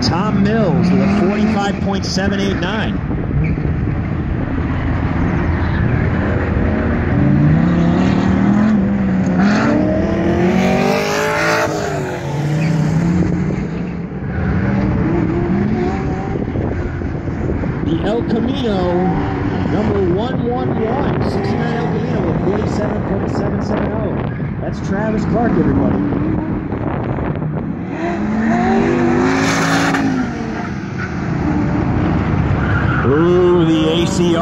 Tom Mills with a 45.789. The El Camino, number 111, 69 El Camino with 47.770. That's Travis Clark, everybody. Ooh, the ACR.